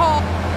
Asshole!